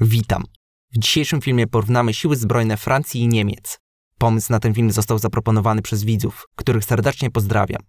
Witam. W dzisiejszym filmie porównamy siły zbrojne Francji i Niemiec. Pomysł na ten film został zaproponowany przez widzów, których serdecznie pozdrawiam.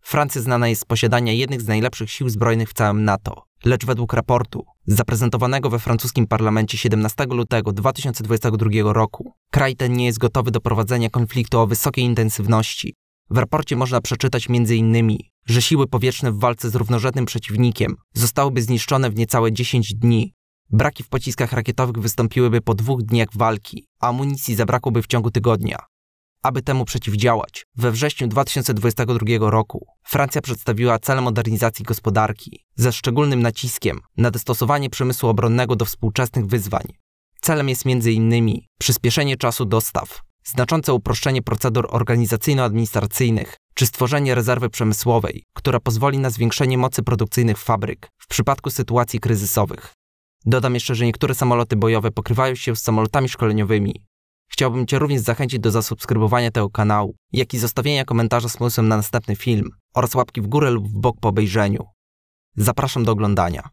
Francja znana jest z posiadania jednych z najlepszych sił zbrojnych w całym NATO, lecz według raportu, zaprezentowanego we francuskim parlamencie 17 lutego 2022 roku, kraj ten nie jest gotowy do prowadzenia konfliktu o wysokiej intensywności. W raporcie można przeczytać m.in., że siły powietrzne w walce z równorzędnym przeciwnikiem zostałyby zniszczone w niecałe 10 dni. Braki w pociskach rakietowych wystąpiłyby po dwóch dniach walki, a amunicji zabrakłoby w ciągu tygodnia. Aby temu przeciwdziałać, we wrześniu 2022 roku Francja przedstawiła cele modernizacji gospodarki, ze szczególnym naciskiem na dostosowanie przemysłu obronnego do współczesnych wyzwań. Celem jest m.in. przyspieszenie czasu dostaw, znaczące uproszczenie procedur organizacyjno-administracyjnych czy stworzenie rezerwy przemysłowej, która pozwoli na zwiększenie mocy produkcyjnych fabryk w przypadku sytuacji kryzysowych. Dodam jeszcze, że niektóre samoloty bojowe pokrywają się z samolotami szkoleniowymi. Chciałbym Cię również zachęcić do zasubskrybowania tego kanału, jak i zostawienia komentarza z pomysłem na następny film oraz łapki w górę lub w bok po obejrzeniu. Zapraszam do oglądania.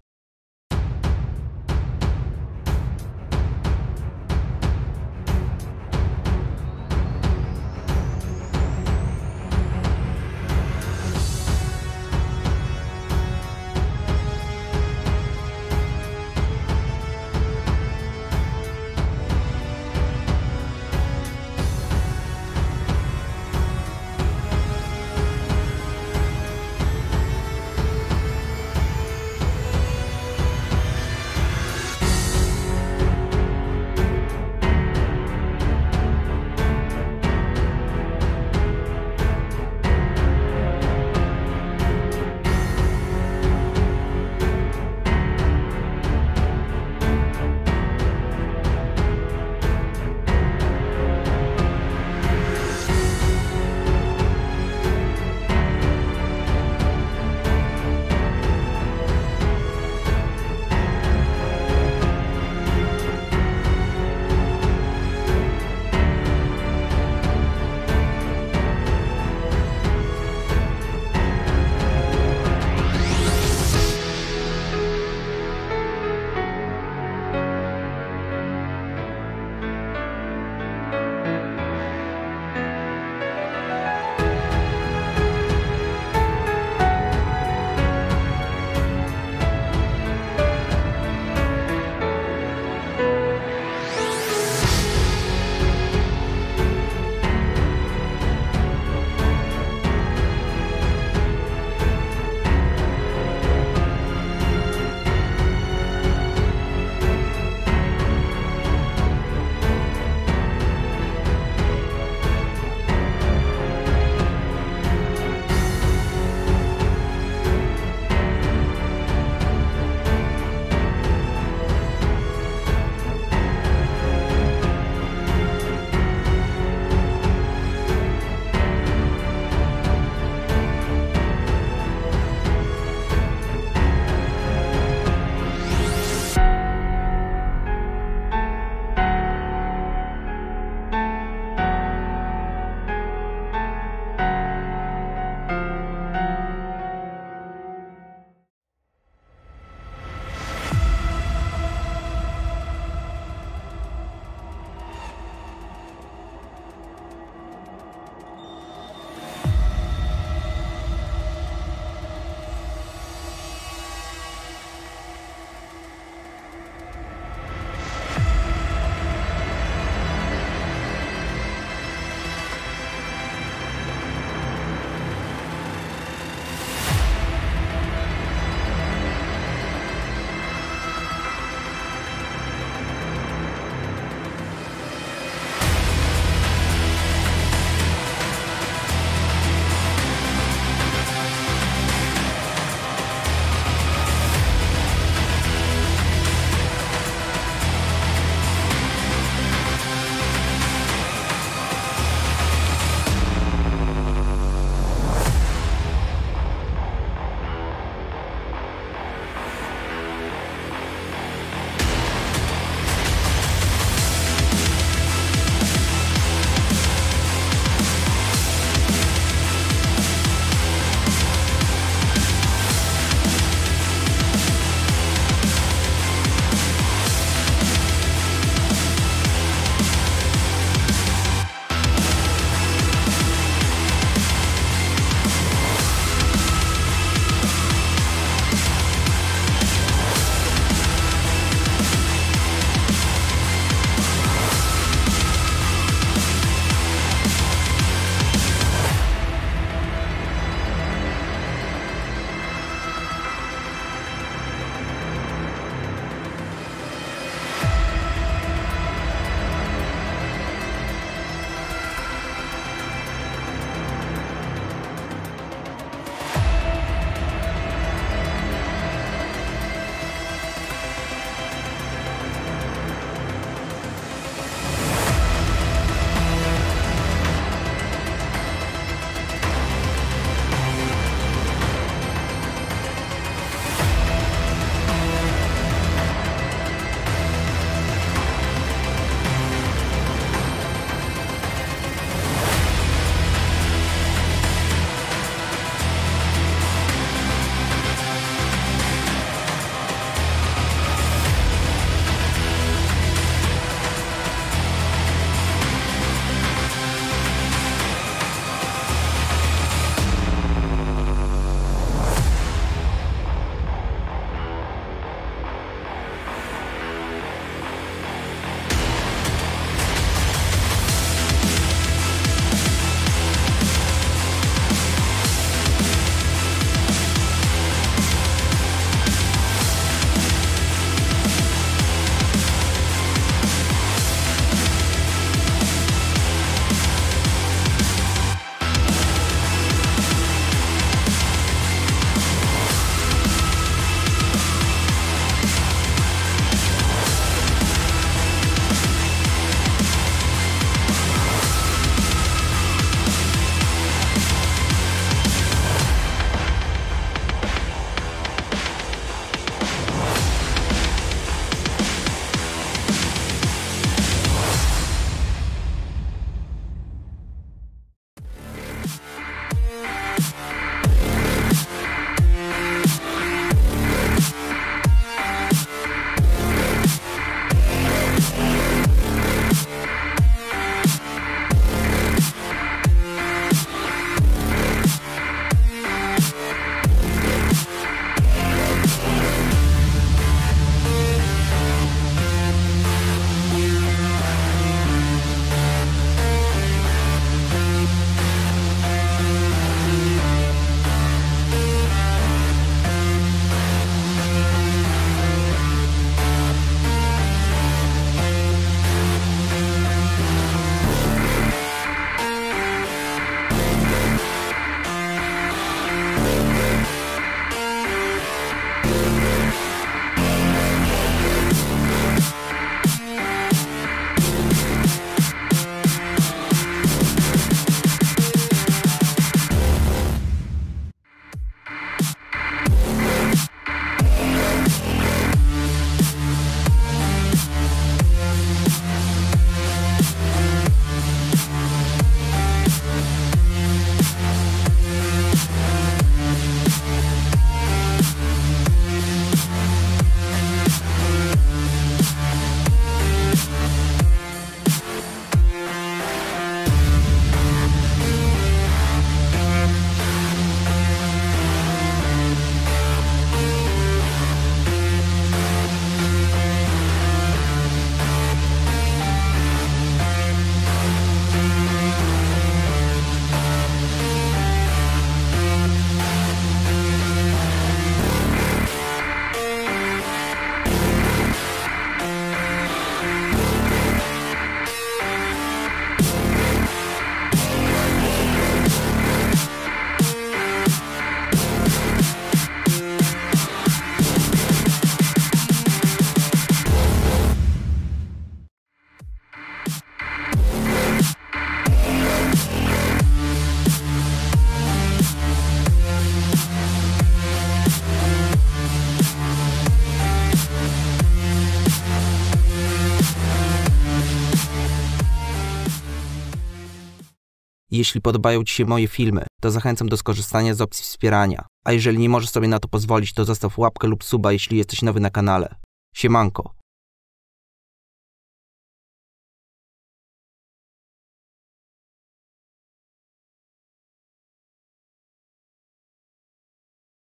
Jeśli podobają Ci się moje filmy, to zachęcam do skorzystania z opcji wspierania. A jeżeli nie możesz sobie na to pozwolić, to zostaw łapkę lub suba, jeśli jesteś nowy na kanale. Siemanko.